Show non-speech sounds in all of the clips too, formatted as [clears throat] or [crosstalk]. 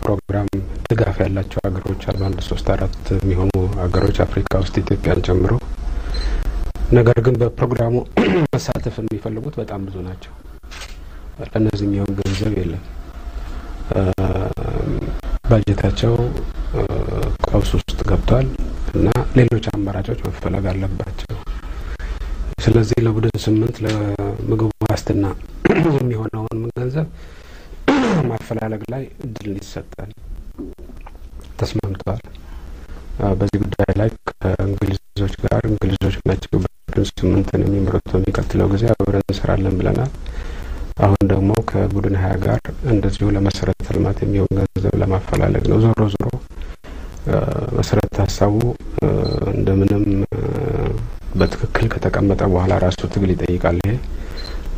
ፕሮግራም ድጋፍ ያላቸው ሀገሮች አሉ። አንድ ሶስት አራት የሚሆኑ ሀገሮች አፍሪካ ውስጥ ኢትዮጵያን ጨምሮ። ነገር ግን በፕሮግራሙ [clears throat] መሳተፍ የሚፈልጉት በጣም ብዙ ናቸው። ለእነዚህ የሚሆን ገንዘብ የለም። ባጀታቸው ቀውስ ውስጥ ገብቷል እና ሌሎች አማራጮች መፈለግ አለባቸው። ስለዚህ ለቡድን ስምንት ለምግብ ዋስትና [clears throat] የሚሆነውን ገንዘብ ማፈላለግ ላይ እድል እንዲሰጠን ተስማምተዋል። በዚህ ጉዳይ ላይ ከእንግሊዞች ጋር እንግሊዞች ናቸው ቡድን ስምንትን የሚመሩት በሚቀጥለው ጊዜ አብረን እንሰራለን ብለናል። አሁን ደግሞ ከቡድን ሀያ ጋር እንደዚሁ ለመሰረተ ልማት የሚሆን ገንዘብ ለማፈላለግ ነው። ዞሮ ዞሮ መሰረተ ሀሳቡ እንደምንም በትክክል ከተቀመጠ በኋላ ራሱ ትግል ይጠይቃል። ይሄ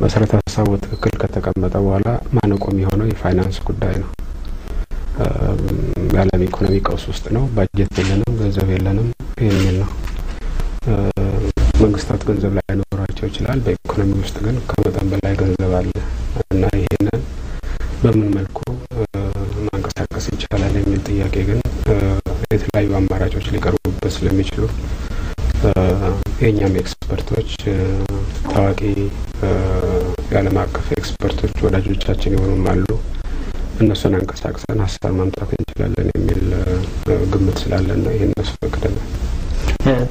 መሰረተ ሀሳቡ በትክክል ከተቀመጠ በኋላ ማነቆ የሚሆነው የፋይናንስ ጉዳይ ነው። የዓለም ኢኮኖሚ ቀውስ ውስጥ ነው። ባጀት የለንም፣ ገንዘብ የለንም የሚል ነው። መንግስታት ገንዘብ ላይኖራቸው ይችላል። በኢኮኖሚ ውስጥ ግን ከመጠን በላይ ገንዘብ አለ እና ይሄንን በምን መልኩ ማንቀሳቀስ ይቻላል የሚል ጥያቄ ግን የተለያዩ አማራጮች ሊቀርቡበት ስለሚችሉ የእኛም ኤክስፐርቶች ታዋቂ ወዳጆቻችን የሆኑም አሉ። እነሱን አንቀሳቅሰን ሀሳብ ማምጣት እንችላለን የሚል ግምት ስላለን ነው ይህን ያስፈቅደናል።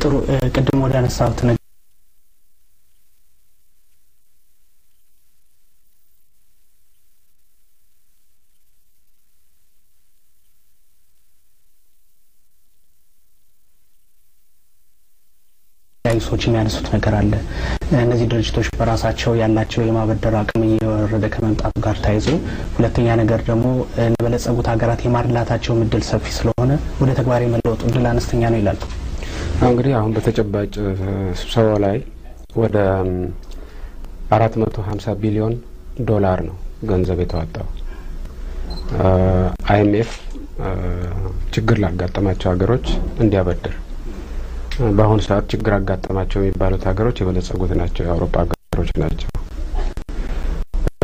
ጥሩ ቅድም ወደ አነሳሁት ነገር ሰዎች የሚያነሱት ነገር አለ። እነዚህ ድርጅቶች በራሳቸው ያላቸው የማበደር አቅም እየወረደ ከመምጣቱ ጋር ተያይዞ፣ ሁለተኛ ነገር ደግሞ ለበለጸጉት ሀገራት የማድላታቸው እድል ሰፊ ስለሆነ ወደ ተግባር የመለወጡ እድል አነስተኛ ነው ይላሉ። እንግዲህ አሁን በተጨባጭ ስብሰባው ላይ ወደ አራት መቶ ሀምሳ ቢሊዮን ዶላር ነው ገንዘብ የተዋጣው። አይኤምኤፍ ችግር ላጋጠማቸው ሀገሮች እንዲያበድር በአሁኑ ሰዓት ችግር አጋጠማቸው የሚባሉት ሀገሮች የበለጸጉት ናቸው፣ የአውሮፓ ሀገሮች ናቸው።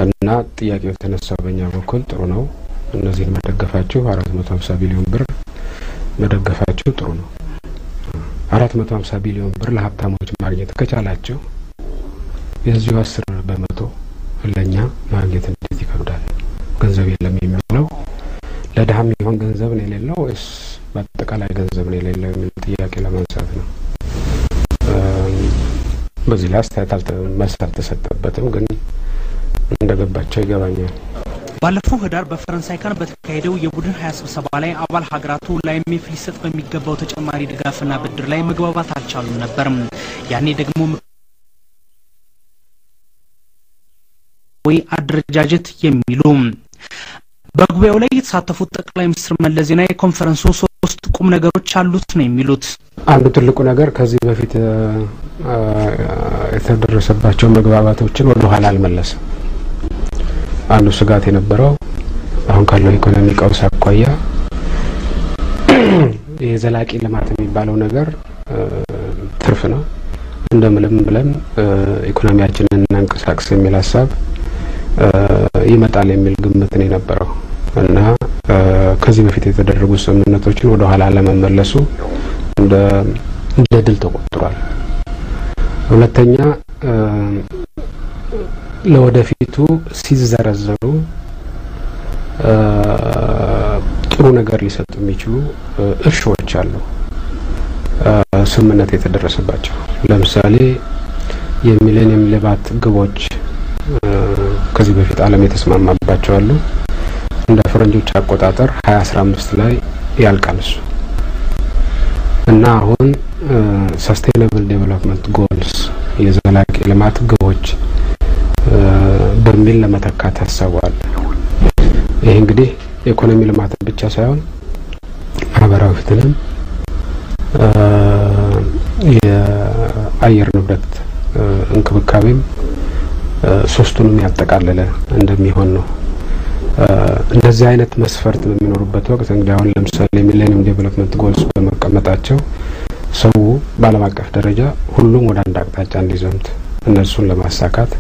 እና ጥያቄው የተነሳው በእኛ በኩል ጥሩ ነው። እነዚህን መደገፋችሁ አራት መቶ ሀምሳ ቢሊዮን ብር መደገፋችሁ ጥሩ ነው። አራት መቶ ሀምሳ ቢሊዮን ብር ለሀብታሞች ማግኘት ከቻላቸው የዚሁ አስር በመቶ ለእኛ ማግኘት እንዴት ይከብዳል? ገንዘብ የለም የሚለው ለድሀ የሚሆን ገንዘብ ነው የሌለው ወይስ በአጠቃላይ ገንዘብ ነው የሌለው የሚል ጥያቄ ለማንሳት ነው። በዚህ ላይ አስተያየት መልስ አልተሰጠበትም፣ ግን እንደገባቸው ይገባኛል። ባለፈው ህዳር በፈረንሳይ ካን በተካሄደው የቡድን ሀያ ስብሰባ ላይ አባል ሀገራቱ ለአይኤምኤፍ ሊሰጥ በሚገባው ተጨማሪ ድጋፍና ብድር ላይ መግባባት አልቻሉም ነበር። ያኔ ደግሞ ወይ አደረጃጀት የሚሉ በጉባኤው ላይ የተሳተፉት ጠቅላይ ሚኒስትር መለስ ዜናዊ ኮንፈረንሱ ሶስት ቁም ነገሮች አሉት ነው የሚሉት። አንዱ ትልቁ ነገር ከዚህ በፊት የተደረሰባቸው መግባባቶችን ወደ ኋላ አልመለስም። አንዱ ስጋት የነበረው አሁን ካለው ኢኮኖሚ ቀውስ አኳያ [clears throat] የዘላቂ ልማት የሚባለው ነገር ትርፍ ነው፣ እንደምንም ብለን ኢኮኖሚያችንን እናንቀሳቅስ የሚል ሀሳብ ይመጣል የሚል ግምት ነው የነበረው እና ከዚህ በፊት የተደረጉ ስምምነቶችን ወደ ኋላ ለመመለሱ እንደ ድል ተቆጥሯል። ሁለተኛ ለወደፊቱ ሲዘረዘሩ ጥሩ ነገር ሊሰጡ የሚችሉ እርሾዎች አሉ ስምምነት የተደረሰባቸው። ለምሳሌ የሚሌኒየም ልማት ግቦች ከዚህ በፊት ዓለም የተስማማባቸው አሉ። እንደ ፈረንጆች አቆጣጠር ሀያ አስራ አምስት ላይ ያልቃል እሱ እና አሁን sustainable development goals የዘላቂ ልማት ግቦች በሚል ለመተካት ታስቧል። ይህ እንግዲህ የኢኮኖሚ ልማትን ብቻ ሳይሆን ማህበራዊ ፍትህንም የአየር ንብረት እንክብካቤም ሶስቱንም ያጠቃለለ እንደሚሆን ነው። እንደዚህ አይነት መስፈርት በሚኖሩበት ወቅት እንግዲህ አሁን ለምሳሌ የ millennium development goals በመቀመጣቸው ሰው በዓለም አቀፍ ደረጃ ሁሉም ወደ አንድ አቅጣጫ እንዲዘምት እነሱን ለማሳካት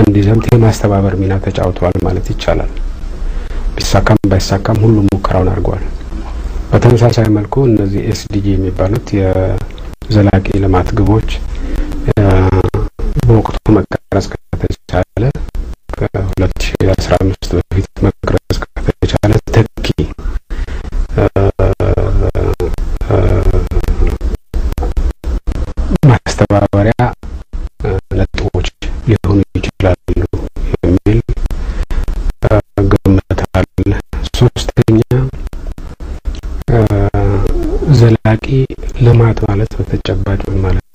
እንዲዘምት የማስተባበር ሚና ተጫውተዋል ማለት ይቻላል። ቢሳካም ባይሳካም ሁሉም ሙከራውን አድርገዋል። በተመሳሳይ መልኩ እነዚህ SDG የሚባሉት የዘላቂ ልማት ግቦች በወቅቱ መቀረጽ ከተቻለ ከሁለት ሺ አስራ አምስት በፊት መቅረጽ ከተቻለ ተኪ ማስተባበሪያ ነጥቦች ሊሆኑ ይችላሉ የሚል ግምት አለ። ሶስተኛ ዘላቂ ልማት ማለት በተጨባጭ ማለት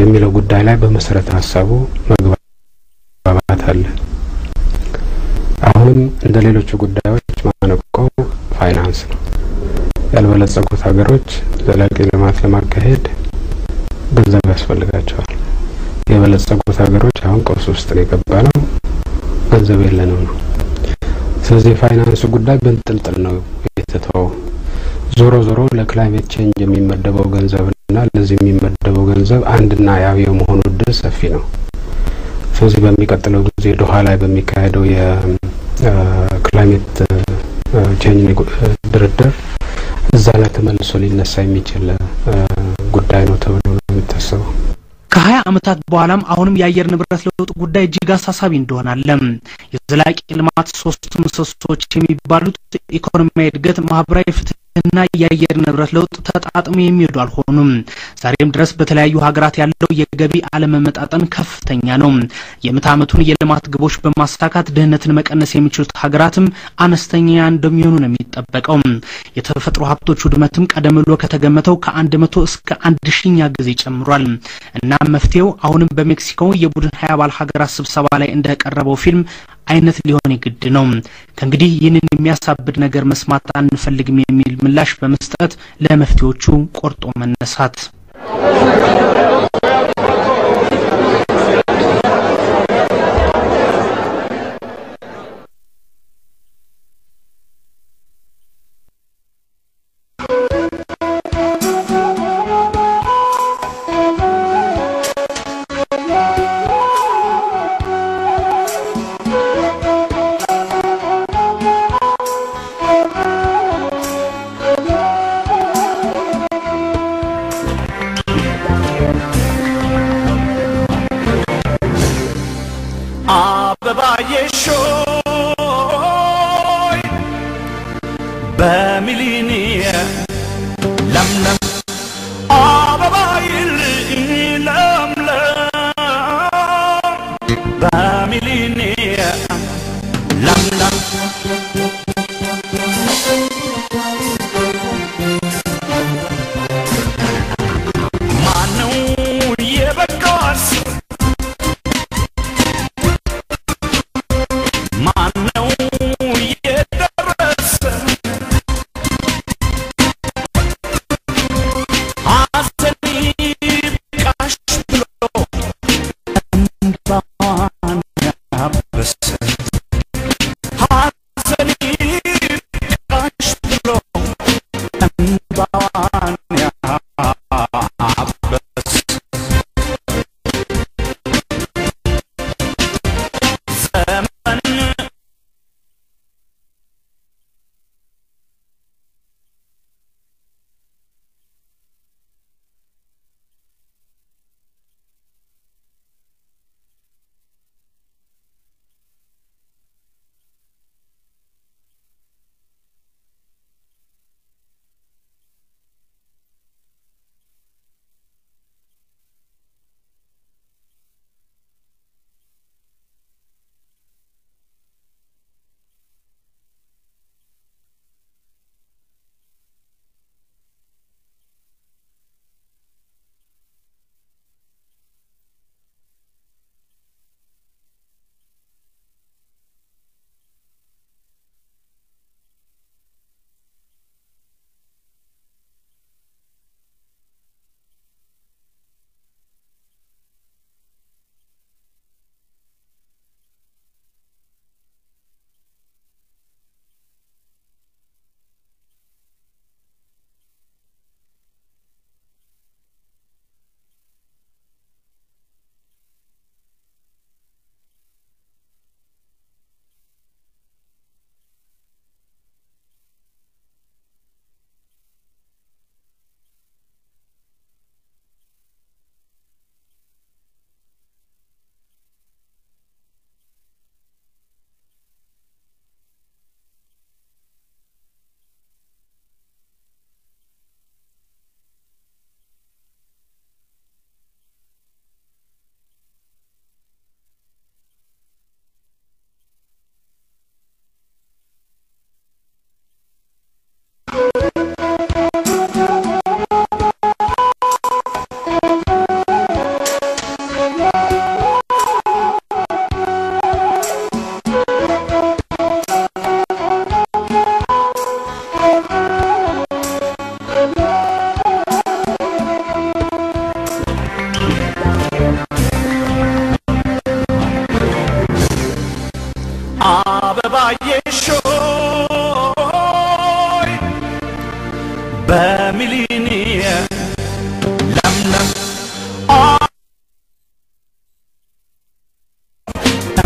የሚለው ጉዳይ ላይ በመሰረተ ሀሳቡ መግባባት አለ። አሁንም እንደ ሌሎቹ ጉዳዮች ማነቆው ፋይናንስ ነው። ያልበለጸጉት ሀገሮች ዘላቂ ልማት ለማካሄድ ገንዘብ ያስፈልጋቸዋል። የበለጸጉት ሀገሮች አሁን ቀውስ ውስጥ ነው የገባ ነው፣ ገንዘብ የለንም ነው። ስለዚህ የፋይናንሱ ጉዳይ በንጥልጥል ነው የተተወው። ዞሮ ዞሮ ለ climate change የሚመደበው ገንዘብና ለዚህ የሚመደበው ገንዘብ አንድና ያው የመሆኑ እድል ሰፊ ነው። ስለዚህ በሚቀጥለው ጊዜ ዶሃ ላይ በሚካሄደው የ climate change ድርድር እዛ ላይ ተመልሶ ሊነሳ የሚችል ጉዳይ ነው ተብሎ ነው የሚታሰበው። ከሀያ ዓመታት በኋላም አሁንም የአየር ንብረት ለውጥ ጉዳይ እጅግ አሳሳቢ እንደሆነ አለ። የዘላቂ ልማት ሶስት ምሰሶዎች የሚባሉት ኢኮኖሚያዊ እድገት፣ ማህበራዊ ፍትህና የአየር ንብረት ለውጥ ተጣጥሞ የሚሄዱ አልሆኑም። ዛሬም ድረስ በተለያዩ ሀገራት ያለው የገቢ አለመመጣጠን ከፍተኛ ነው። የምዕተ ዓመቱን የልማት ግቦች በማሳካት ድህነትን መቀነስ የሚችሉት ሀገራትም አነስተኛ እንደሚሆኑ ነው የሚጠበቀው። የተፈጥሮ ሀብቶች ውድመትም ቀደም ብሎ ከተገመተው ከአንድ መቶ እስከ አንድ ሺኛ ጊዜ ጨምሯል። እናም መፍትሄው አሁንም በሜክሲኮ የቡድን ሀያ አባል ሀገራት ስብሰባ ላይ እንደቀረበው ፊልም አይነት ሊሆን የግድ ነው። ከእንግዲህ ይህንን የሚያሳብድ ነገር መስማት አንፈልግም የሚል ምላሽ በመስጠት ለመፍትሄዎቹ ቆርጦ መነሳት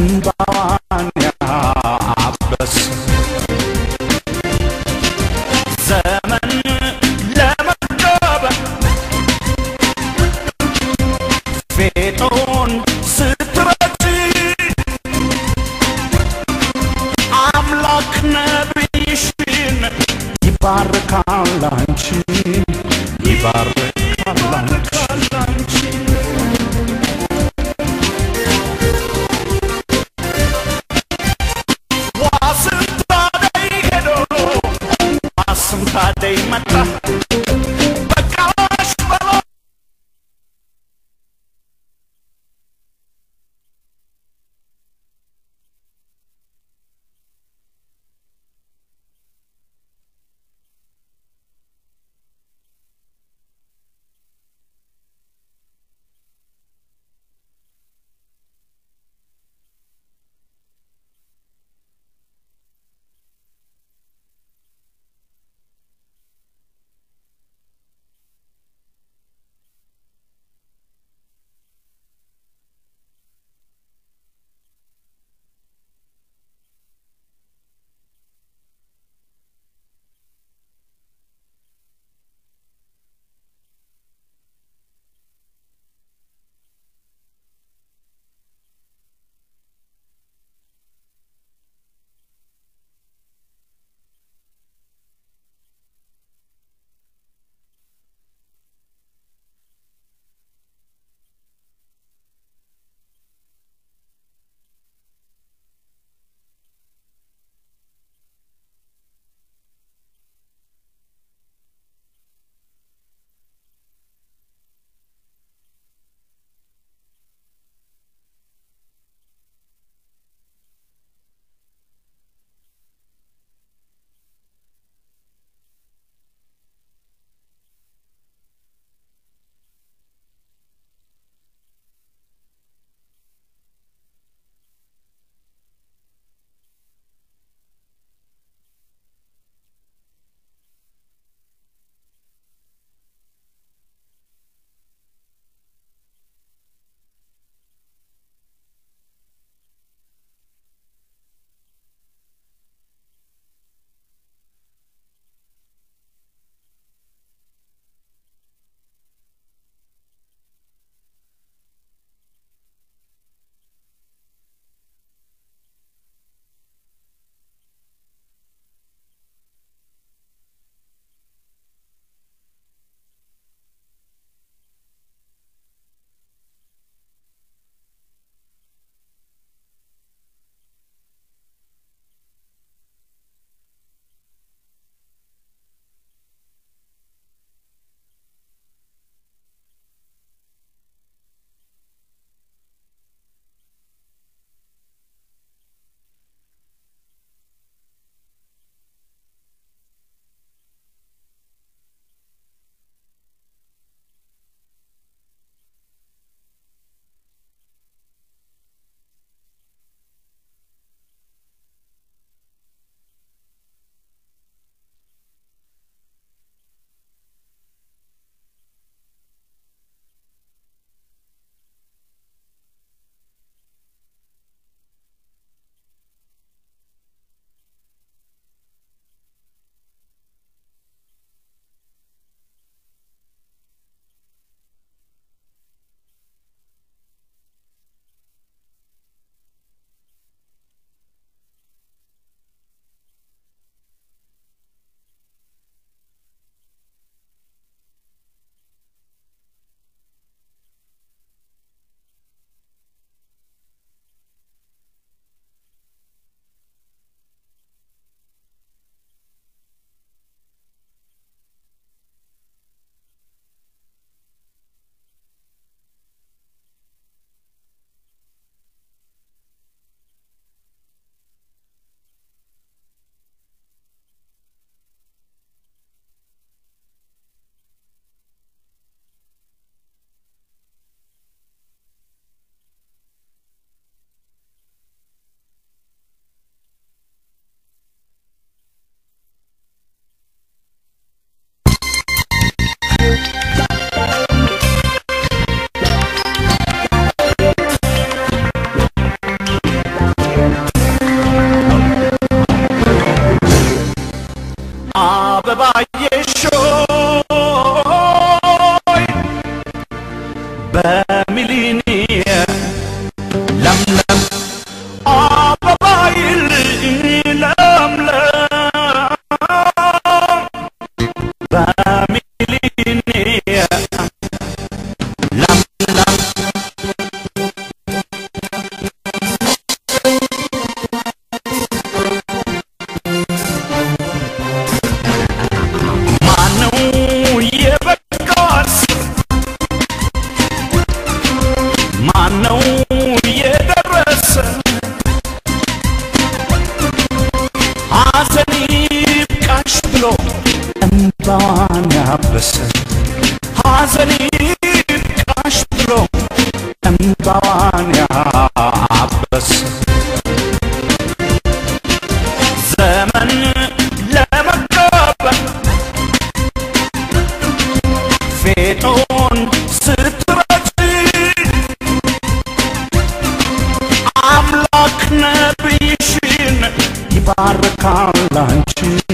拥抱。صوتها دايما تحت But. sar kalanchi